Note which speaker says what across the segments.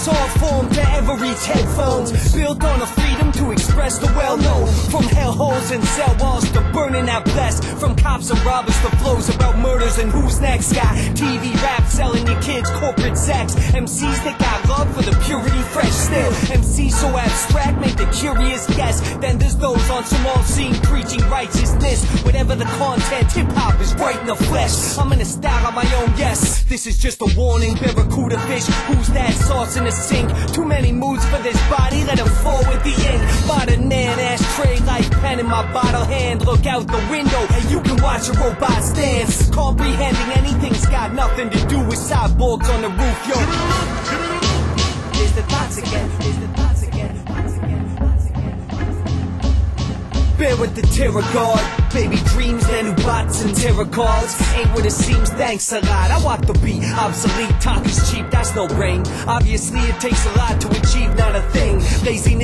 Speaker 1: dangerous art form to ever reach headphones. Built on a freedom to express the well known. From hellholes and cell walls to burning out blessed. From cops and robbers to flows about murders and who's next. Got TV rap selling kids corporate sex. MCs that got love for the purity fresh still. MCs so abstract make the curious guess. Then there's those on small scene preaching righteousness. Whatever the content, hip hop is right in the flesh. I'm in a style of my own, yes. This is just a warning. Barracuda fish, who's that sauce in the sink? Too many moods for this body, let him fall with the ink. The nan ashtray, like pen in my bottle hand. Look out the window, and you can watch a robot dance. Comprehending with cyborgs on the roof, yo. There's the thoughts again, there's the thoughts again. thoughts again. Bear with the terror guard. Baby dreams, then bots and terror cards. Ain't what it seems, thanks a lot. I walk the beat, obsolete, talk is cheap, that's no brain. Obviously, it takes a lot to achieve.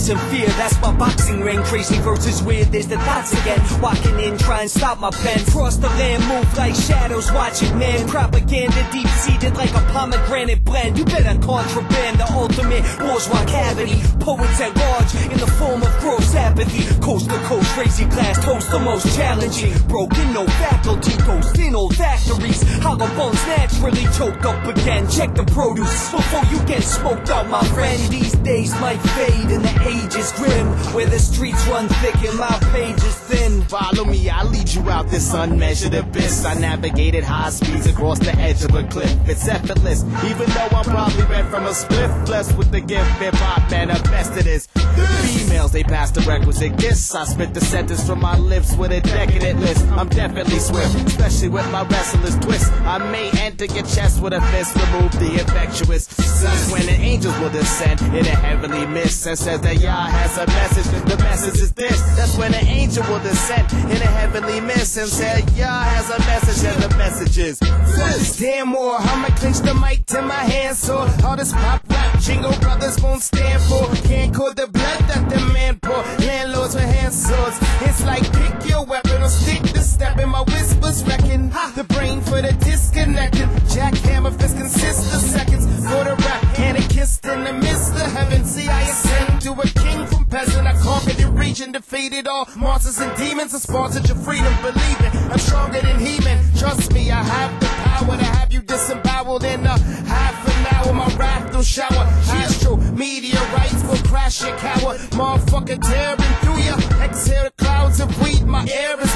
Speaker 1: Laziness and fear, that's my boxing ring. Crazy versus weird, there's the thoughts again. Walking in, try and stop my pen. Cross the land, move like shadows, watch it, man. Propaganda deep seated like a pomegranate blend. You better contraband the ultimate bourgeois cavity. Poets at large in the form of gross apathy. Coast to coast, crazy class, toast the most challenging. Broken, no faculty, ghost in old factories. Hollow bones naturally choked up again. Check the produce before you get smoked out, my friend. These days might fade in the age is grim. Where the streets run thick and my page is thin.
Speaker 2: Follow me, I'll lead you out this unmeasured abyss. I navigated high speeds across the edge of a cliff. It's effortless, even though I'm probably read from a spliff. Blessed with the gift, hip hop manifested is. Females, they pass the requisite gifts. I spit the sentence from my lips with a decadent list. I'm definitely swift, especially with my restless twist. I may enter your chest with a fist, remove the infectious. That's when the angels will descend in a heavenly mist and says that Yah has a message. The message is this. That's when an angel will descend in a heavenly mist and say Yah has a message and the message is this. Damn more, I'ma clinch the mic to my hand so all this pop jingle brothers won't stand for. Can't call the blood that the man pour. Landlords with hand swords. It's like pick your weapon or stick the step in my whispers reckon. The brain for the disconnected. Jackhammer fist consists of seconds for the rap. And it kissed in the midst of heaven. See, I ascend to a king from peasant. I conquered the region, defeated all monsters and demons. and sponsored your freedom. Believe it, I'm stronger than He-Man. Trust crash your coward. Motherfucker tearing through ya. Exhale the clouds of weed. My air is